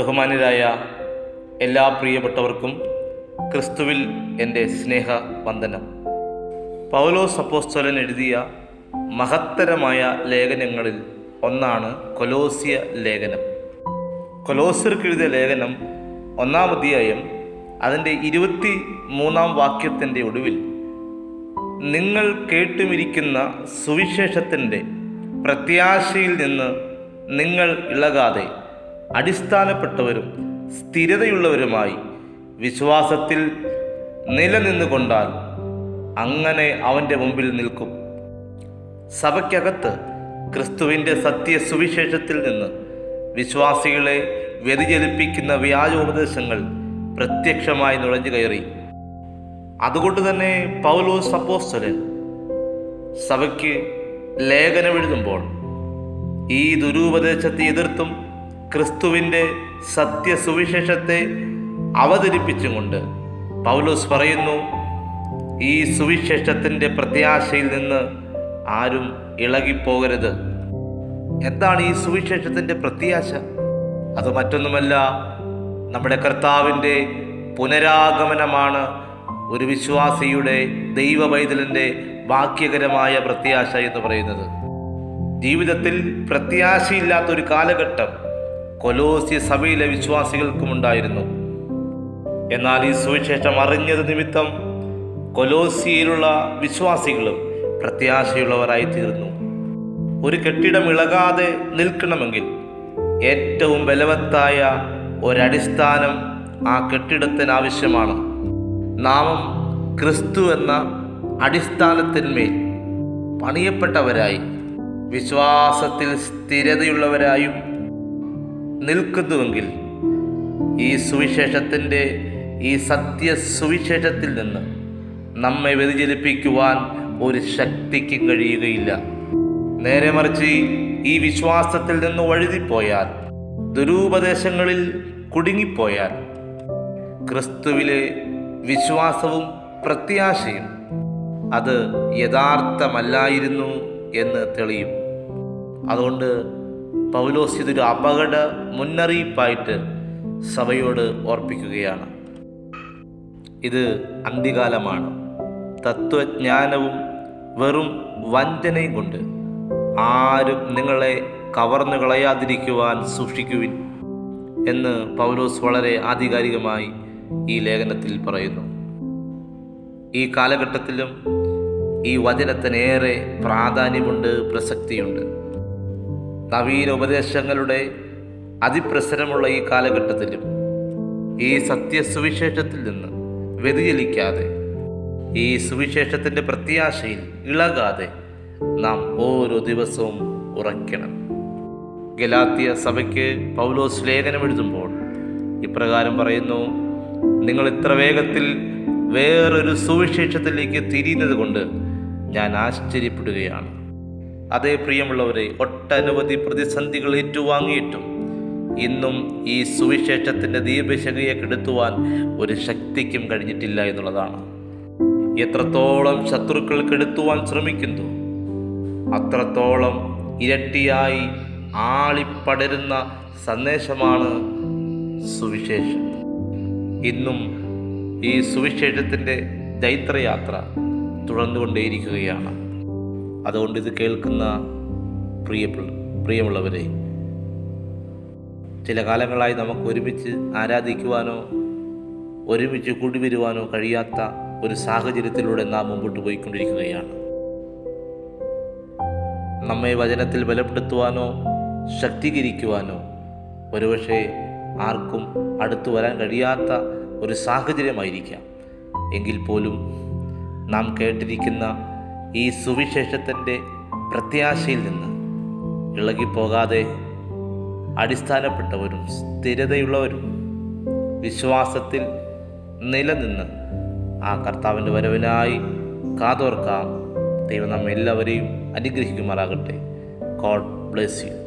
ബഹുമാന്യരായ എല്ലാ പ്രിയപ്പെട്ടവർക്കും ക്രിസ്തുവിൽ എന്റെ സ്നേഹ വന്ദനം പൗലോ സപ്പോസ്തോലൻ എഴുതിയ മഹത്തരമായ ലേഖനങ്ങളിൽ ഒന്നാണ് കൊലോസിയ ലേഖനം. കൊലോസ്യർക്ക് എഴുതിയ ലേഖനം ഒന്നാം അധ്യായം അതിന്റെ ഇരുപത്തി മൂന്നാം വാക്യത്തിന്റെ ഒടുവിൽ നിങ്ങൾ കേട്ടുമിരിക്കുന്ന സുവിശേഷത്തിന്റെ പ്രത്യാശയിൽ നിന്ന് നിങ്ങൾ ഇളകാതെ അടിസ്ഥാനപ്പെട്ടവരും സ്ഥിരതയുള്ളവരുമായി വിശ്വാസത്തിൽ നിലനിന്നുകൊണ്ടാൽ അങ്ങനെ അവന്റെ മുമ്പിൽ നിൽക്കും. സഭയ്ക്കകത്ത് ക്രിസ്തുവിന്റെ സത്യ സുവിശേഷത്തിൽ നിന്ന് വിശ്വാസികളെ വ്യതിചലിപ്പിക്കുന്ന വ്യാജോപദേശങ്ങൾ പ്രത്യക്ഷമായി നുഴഞ്ഞു കയറി. അതുകൊണ്ട് തന്നെ പൗലോ അപ്പോസ്തലൻ സഭയ്ക്ക് ലേഖനമെഴുതുമ്പോൾ ഈ ദുരുപദേശത്തെ എതിർത്തും ക്രിസ്തുവിന്റെ സത്യസുവിശേഷത്തെ അവതരിപ്പിച്ചുകൊണ്ട് പൗലോസ് പറയുന്നു ഈ സുവിശേഷത്തിന്റെ പ്രത്യാശയിൽ നിന്ന് ആരും ഇളകിപ്പോകരുത്. എന്താണ് ഈ സുവിശേഷത്തിന്റെ പ്രത്യാശ? അത് മറ്റൊന്നുമല്ല നമ്മുടെ കർത്താവിന്റെ പുനരാഗമനമാണ് ഒരു വിശ്വാസിയുടെ ദൈവ പൈതലിന്റെ ഭാഗ്യകരമായ പ്രത്യാശ എന്ന് പറയുന്നത്. ജീവിതത്തിൽ പ്രത്യാശയില്ലാത്തൊരു കാലഘട്ടം കൊലോസ്യ സഭയിലെ വിശ്വാസികൾക്കും ഉണ്ടായിരുന്നു എന്നാൽ ഈ സുവിശേഷം അറിഞ്ഞത് നിമിത്തം കൊലോസിയയിലുള്ള വിശ്വാസികളും പ്രത്യാശയുള്ളവരായി തീർന്നു ഒരു കെട്ടിടം ഇളകാതെ നിൽക്കണമെങ്കിൽ ഏറ്റവും ബലവത്തായ ഒരടിസ്ഥാനം ആ കെട്ടിടത്തിന് ആവശ്യമാണ് നാമം ക്രിസ്തു എന്ന അടിസ്ഥാനത്തിന്മേൽ പണിയപ്പെട്ടവരായി വിശ്വാസത്തിൽ സ്ഥിരതയുള്ളവരായും നിൽക്കുന്നുവെങ്കിൽ ഈ സുവിശേഷത്തിന്റെ ഈ സത്യ സുവിശേഷത്തിൽ നിന്ന് നമ്മെ വ്യതിചലിപ്പിക്കുവാൻ ഒരു ശക്തിക്കും കഴിയുകയില്ല. നേരെ മറിച്ച് ഈ വിശ്വാസത്തിൽ നിന്ന് വഴുതിപ്പോയാൽ ദുരൂപദേശങ്ങളിൽ കുടുങ്ങിപ്പോയാൽ ക്രിസ്തുവിലെ വിശ്വാസവും പ്രത്യാശയും അത് യഥാർത്ഥമല്ലായിരുന്നു എന്ന് തെളിയും. അതുകൊണ്ട് പൗലോസ് ഇതൊരു അപകട മുന്നറിയിപ്പായിട്ട് സഭയോട് ഓർപ്പിക്കുകയാണ്. ഇത് അന്ത്യകാലമാണ്. തത്വജ്ഞാനവും വെറും വഞ്ചനയും കൊണ്ട് ആരും നിങ്ങളെ കവർന്നു കളയാതിരിക്കുവാൻ സൂക്ഷിക്കുവിൻ എന്ന് പൗലോസ് വളരെ ആധികാരികമായി ഈ ലേഖനത്തിൽ പറയുന്നു. ഈ കാലഘട്ടത്തിലും ഈ വചനത്തിനേറെ പ്രാധാന്യമുണ്ട് പ്രസക്തിയുണ്ട്. നവീന ഉപദേശങ്ങളുടെ അതിപ്രസരമുള്ള ഈ കാലഘട്ടത്തിലും ഈ സത്യസുവിശേഷത്തിൽ നിന്ന് വ്യതിചലിക്കാതെ ഈ സുവിശേഷത്തിന്റെ പ്രത്യാശയിൽ ഇളകാതെ നാം ഓരോ ദിവസവും ഉറയ്ക്കണം. ഗലാത്തിയ സഭയ്ക്ക് പൗലോസ് ലേഖനം എഴുതുമ്പോൾ ഇപ്രകാരം പറയുന്നു നിങ്ങൾ ഇത്ര വേഗത്തിൽ വേറൊരു സുവിശേഷത്തിലേക്ക് തിരിയുന്നത് കൊണ്ട് ഞാൻ ആശ്ചര്യപ്പെടുകയാണ്. അതേ പ്രിയമുള്ളവരെ ഒട്ടനവധി പ്രതിസന്ധികൾ ഏറ്റുവാങ്ങിയിട്ടും ഇന്നും ഈ സുവിശേഷത്തിന്റെ ദീപശകയെ കെടുത്തുവാൻ ഒരു ശക്തിക്കും കഴിഞ്ഞിട്ടില്ല എന്നുള്ളതാണ്. എത്രത്തോളം ശത്രുക്കൾ കെടുത്തുവാൻ ശ്രമിക്കുന്നു അത്രത്തോളം ഇരട്ടിയായി ആളിപ്പടരുന്ന സന്ദേശമാണ് സുവിശേഷം. ഇന്നും ഈ സുവിശേഷത്തിന്റെ ദൈത്രയാത്ര തുടർന്നുകൊണ്ടേയിരിക്കുകയാണ്. അതുകൊണ്ട് ഇത് കേൾക്കുന്ന പ്രിയ പ്രിയമുള്ളവരെ ചില കാലങ്ങളായി നമുക്ക് ഒരുമിച്ച് ആരാധിക്കുവാനോ ഒരുമിച്ച് കൂടിവരുവാനോ കഴിയാത്ത ഒരു സാഹചര്യത്തിലൂടെ നാം മുമ്പോട്ട് പോയിക്കൊണ്ടിരിക്കുകയാണ്. നമ്മെ വചനത്തിൽ ബലപ്പെടുത്തുവാനോ ശക്തീകരിക്കുവാനോ ഒരുപക്ഷെ ആർക്കും അടുത്തു വരാൻ കഴിയാത്ത ഒരു സാഹചര്യമായിരിക്കാം. എങ്കിൽ പോലും നാം കേട്ടിരിക്കുന്ന ഈ സുവിശേഷത്തിന്റെ പ്രത്യാശയിൽ നിന്ന് ഇളകിപ്പോകാതെ അടിസ്ഥാനപ്പെട്ടവരും സ്ഥിരതയുള്ളവരും വിശ്വാസത്തിൽ നിലനിന്ന് ആ കർത്താവിന്റെ വരവിനായി കാതോർക്കാം. ദൈവം നമ്മെല്ലാവരെയും അനുഗ്രഹിക്കുമാറാകട്ടെ. God bless you.